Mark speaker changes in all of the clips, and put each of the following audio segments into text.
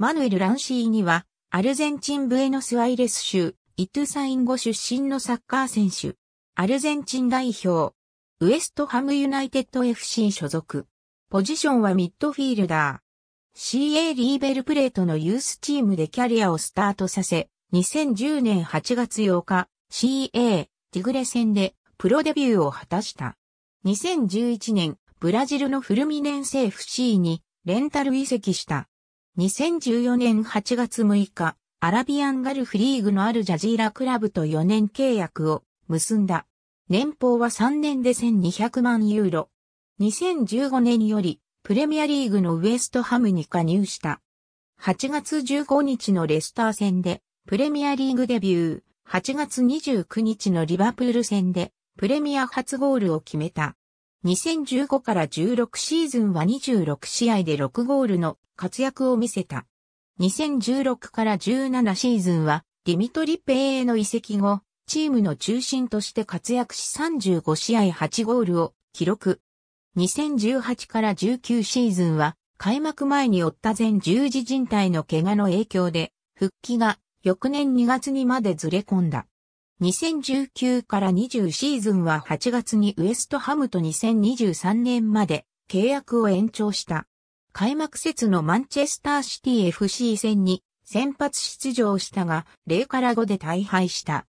Speaker 1: マヌエル・ランシーニは、アルゼンチン・ブエノスアイレス州、イトゥサインゴ出身のサッカー選手。アルゼンチン代表。ウエストハムユナイテッド FC 所属。ポジションはミッドフィールダー。CA リーベルプレートのユースチームでキャリアをスタートさせ、2010年8月8日、CA、ティグレ戦でプロデビューを果たした。2011年、ブラジルのフルミネンセ FC にレンタル移籍した。2014年8月6日、アラビアンガルフリーグのあるジャジーラクラブと4年契約を結んだ。年俸は3年で1200万ユーロ。2015年よりプレミアリーグのウエストハムに加入した。8月15日のレスター戦でプレミアリーグデビュー。8月29日のリバプール戦でプレミア初ゴールを決めた。2015から16シーズンは26試合で6ゴールの活躍を見せた。2016から17シーズンは、ディミトリ・ペイへの移籍後、チームの中心として活躍し35試合8ゴールを記録。2018から19シーズンは、開幕前に負った全十字靭帯の怪我の影響で、復帰が翌年2月にまでずれ込んだ。2019から20シーズンは8月にウエストハムと2023年まで契約を延長した。開幕節のマンチェスターシティ FC 戦に先発出場したが0から5で大敗した。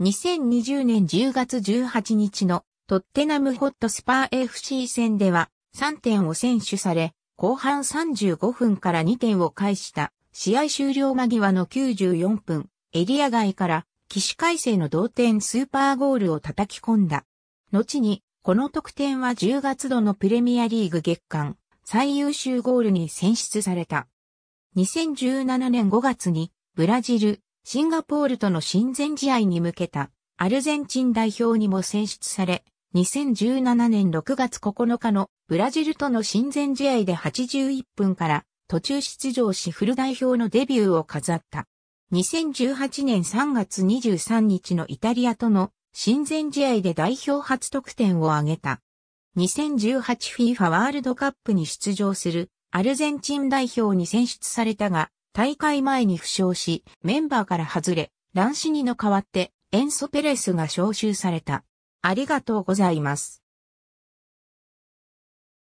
Speaker 1: 2020年10月18日のトッテナムホットスパー FC 戦では3点を選手され後半35分から2点を返した試合終了間際の94分エリア外から起死回生の同点スーパーゴールを叩き込んだ。後に、この得点は10月度のプレミアリーグ月間最優秀ゴールに選出された。2017年5月にブラジル、シンガポールとの親善試合に向けたアルゼンチン代表にも選出され、2017年6月9日のブラジルとの親善試合で81分から途中出場しフル代表のデビューを飾った。2018年3月23日のイタリアとの親善試合で代表初得点を挙げた。2018FIFA ワールドカップに出場するアルゼンチン代表に選出されたが、大会前に負傷し、メンバーから外れ、ランシニの代わってエンソ・ペレスが招集された。ありがとうございます。